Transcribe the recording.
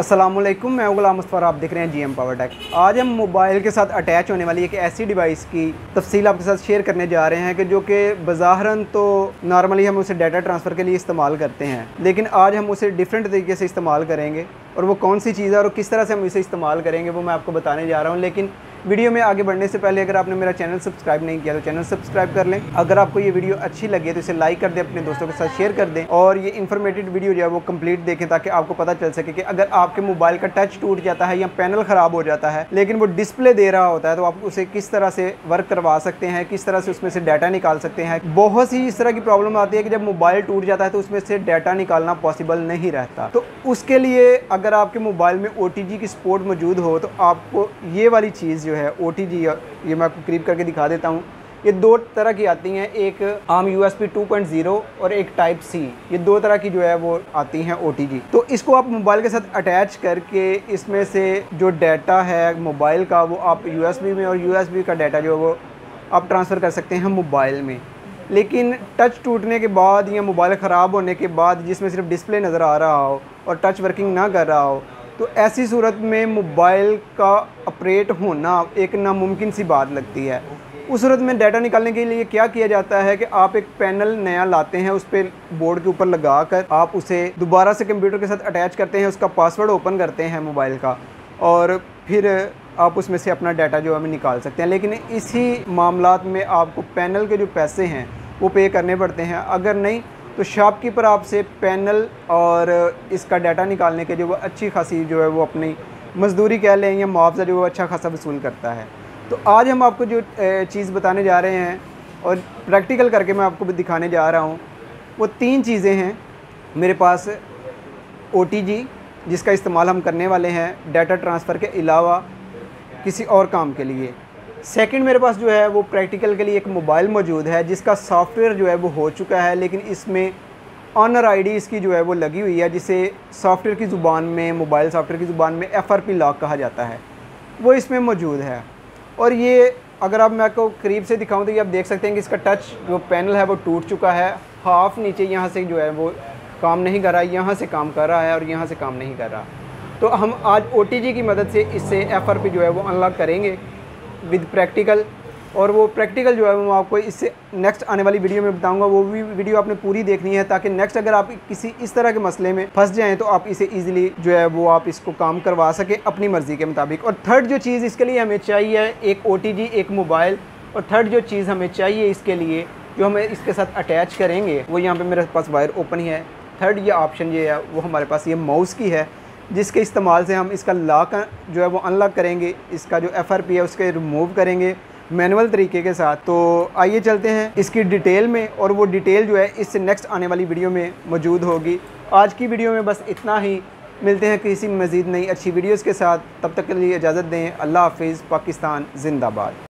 असलम मैं गुलाम मुस्तफ़र आप देख रहे हैं जी एम पावर टेक आज हम मोबाइल के साथ अटैच होने वाली एक ऐसी डिवाइस की तफसील आपके साथ शेयर करने जा रहे हैं कि जो कि बज़ाहरन तो नॉर्मली हम उसे डाटा ट्रांसफ़र के लिए इस्तेमाल करते हैं, लेकिन आज हम उसे डिफरेंट तरीके से इस्तेमाल करेंगे और वो कौन सी चीज़ है और किस तरह से हम इसे इस्तेमाल करेंगे वो मैं आपको बताने जा रहा हूँ, लेकिन वीडियो में आगे बढ़ने से पहले अगर आपने मेरा चैनल सब्सक्राइब नहीं किया तो चैनल सब्सक्राइब कर लें। अगर आपको ये वीडियो अच्छी लगे तो इसे लाइक कर दें, अपने दोस्तों के साथ शेयर कर दें और ये इन्फॉर्मेटिव वीडियो जो है वो कंप्लीट देखें ताकि आपको पता चल सके कि अगर आपके मोबाइल का टच टूट जाता है या पैनल ख़राब हो जाता है, लेकिन वो डिस्प्ले दे रहा होता है तो आप उसे किस तरह से वर्क करवा सकते हैं, किस तरह से उसमें से डाटा निकाल सकते हैं। बहुत सी इस तरह की प्रॉब्लम आती है कि जब मोबाइल टूट जाता है तो उसमें से डाटा निकालना पॉसिबल नहीं रहता। तो उसके लिए अगर आपके मोबाइल में ओटीजी की सपोर्ट मौजूद हो तो आपको ये वाली चीज़ जो है ओ टी जी ये मैं आपको करीब करके दिखा देता हूँ। ये दो तरह की आती हैं, एक आम U S P two point zero और एक टाइप सी ये दो तरह की जो है, वो आती हैं ओ टी जी तो इसको आप मोबाइल के साथ अटैच करके, इसमें से जो डाटा है मोबाइल का, वो आप यू एस बी में और यू एस बी का डाटा जो है, वो आप ट्रांसफ़र कर सकते हैं मोबाइल में। लेकिन टच टूटने के बाद या मोबाइल ख़राब होने के बाद, जिसमें सिर्फ़ डिस्प्ले नज़र आ रहा हो और टच वर्किंग ना कर रहा हो तो ऐसी सूरत में मोबाइल का ऑपरेट होना एक नामुमकिन सी बात लगती है। उस सूरत में डाटा निकालने के लिए क्या किया जाता है कि आप एक पैनल नया लाते हैं, उस पर बोर्ड के ऊपर लगा कर आप उसे दोबारा से कंप्यूटर के साथ अटैच करते हैं, उसका पासवर्ड ओपन करते हैं मोबाइल का और फिर आप उसमें से अपना डाटा जो है निकाल सकते हैं। लेकिन इसी मामला में आपको पैनल के जो पैसे हैं, वो पे करने पड़ते हैं। अगर नहीं तो शॉपकीपर आपसे पैनल और इसका डाटा निकालने के जो वो अच्छी खासी जो है वो अपनी मजदूरी कह लें या मुआवजा जो अच्छा खासा वसूल करता है। तो आज हम आपको जो चीज़ बताने जा रहे हैं और प्रैक्टिकल करके मैं आपको दिखाने जा रहा हूँ, वो तीन चीज़ें हैं मेरे पास ओटीजी जिसका इस्तेमाल हम करने वाले हैं डाटा ट्रांसफ़र के अलावा किसी और काम के लिए। सेकंड मेरे पास जो है, वो प्रैक्टिकल के लिए एक मोबाइल मौजूद है, जिसका सॉफ्टवेयर जो है वो हो चुका है, लेकिन इसमें ऑनर आईडी इसकी जो है वो लगी हुई है, जिसे सॉफ्टवेयर की ज़ुबान में मोबाइल सॉफ्टवेयर की ज़ुबान में एफ़ आर पी लॉक कहा जाता है। वो इसमें मौजूद है। और ये, अगर आप मैं आपको करीब से दिखाऊँ तो ये आप देख सकते हैं कि इसका टच जो पैनल है वो टूट चुका है। हाफ़ नीचे यहाँ से जो है वो काम नहीं कर रहा है यहाँ से काम कर रहा है और यहाँ से काम नहीं कर रहा। तो हम आज ओटीजी की मदद से इससे एफ़ जो है वो अनलॉक करेंगे। विद प्रैक्टिकल और वो प्रैक्टिकल जो है मैं आपको इससे नेक्स्ट आने वाली वीडियो में बताऊँगा। वो भी वीडियो आपने पूरी देखनी है ताकि नेक्स्ट अगर आप किसी इस तरह के मसले में फंस जाएँ तो आप इसे इजीली जो है वो आप इसको काम करवा सकें अपनी मर्ज़ी के मुताबिक। और थर्ड जो चीज़ इसके लिए हमें चाहिए एक ओ एक मोबाइल और थर्ड जो चीज़ हमें चाहिए इसके लिए जो हमें इसके साथ अटैच करेंगे, वो यहाँ पर मेरे पास वायर ओपन ही है। थर्ड ये ऑप्शन ये है, वो हमारे पास ये माउस की है, जिसके इस्तेमाल से हम इसका लॉक जो है वो अनलॉक करेंगे, इसका जो एफआरपी है उसके रिमूव करेंगे मैनुअल तरीके के साथ। तो आइए चलते हैं इसकी डिटेल में और वो डिटेल जो है इससे नेक्स्ट आने वाली वीडियो में मौजूद होगी। आज की वीडियो में बस इतना ही। मिलते हैं किसी मज़ीद नई अच्छी वीडियोज़ के साथ। तब तक के लिए इजाज़त दें। अल्लाह हाफिज़। पाकिस्तान जिंदाबाद।